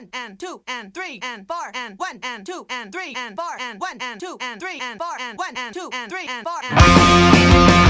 one and two and three and four and one and two and three and four and one and two and three and four and one and two and three and four and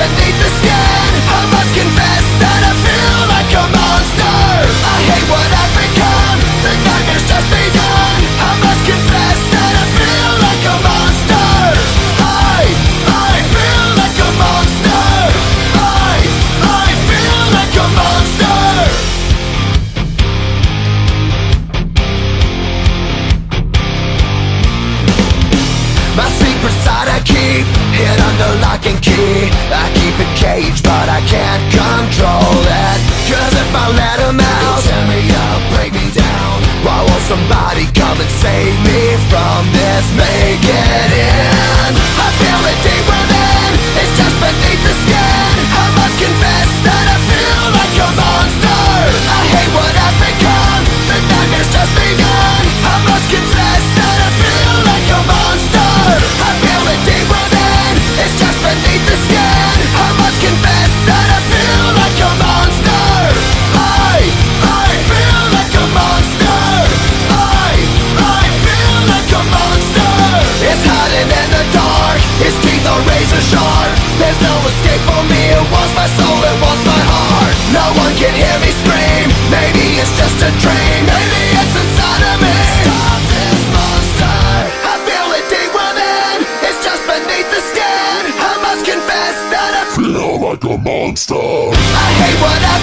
It's keep under lock and key. I keep it caged but I can't control it. Cause if I let him out He'll tear me up, break me down. Why won't somebody come and save me from this? Make it end monster. I hate what I've